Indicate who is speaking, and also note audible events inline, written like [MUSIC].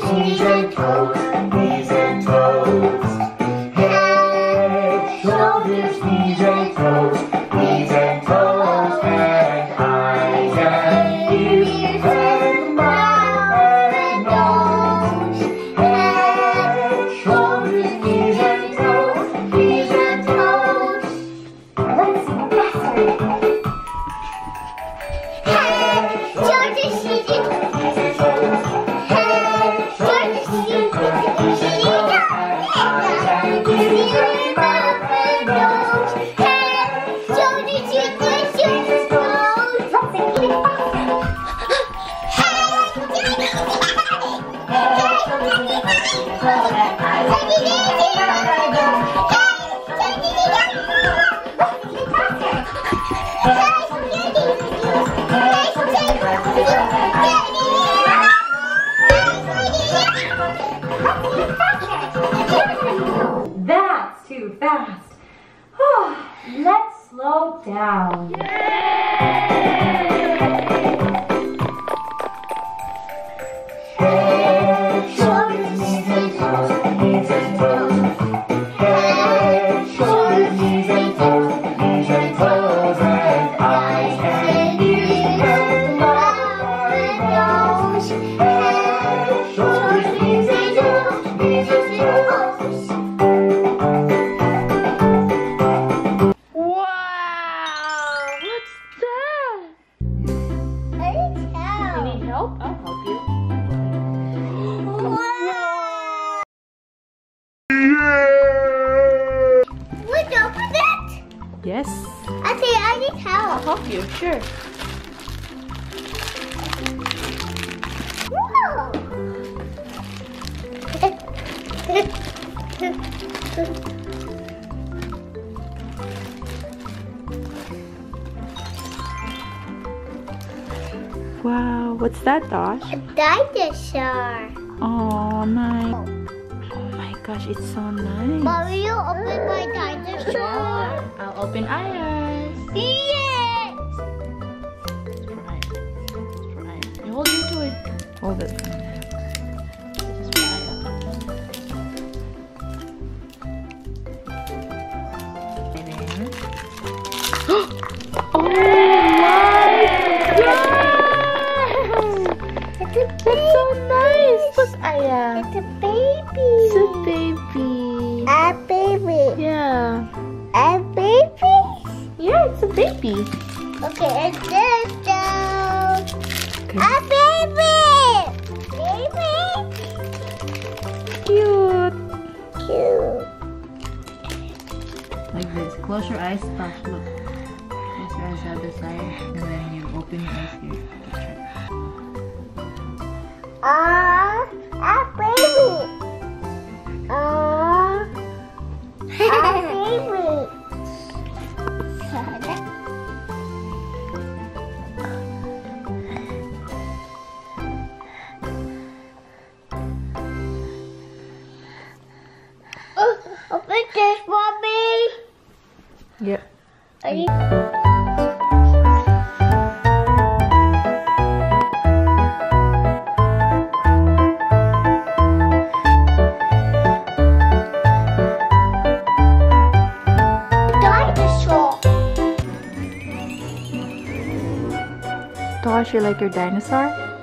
Speaker 1: 空中头
Speaker 2: That's too fast. [SIGHS] Let's slow down.
Speaker 3: Head,
Speaker 2: Yes.
Speaker 1: I say I need help.
Speaker 2: I'll help you, sure. Wow, what's that, Tosh?
Speaker 1: A dinosaur.
Speaker 2: Oh, nice. Oh my gosh, it's so nice.
Speaker 1: But will you open my dinosaur?
Speaker 2: I'll open Ayah's.
Speaker 1: Yes.
Speaker 2: Right. Right. You hold on to it. Hold it.
Speaker 1: Baby. Okay, and this down.
Speaker 2: Okay.
Speaker 1: A baby. Baby.
Speaker 2: Cute.
Speaker 1: Cute.
Speaker 4: Like this. Close your eyes, Tosh. Look. Close your eyes other side, and then you open your eyes here.
Speaker 1: Ah, a baby. Ah, a [LAUGHS] baby. Open this, mommy.
Speaker 2: Yep.
Speaker 1: Are you? Dinosaur.
Speaker 2: Tosh, you like your dinosaur?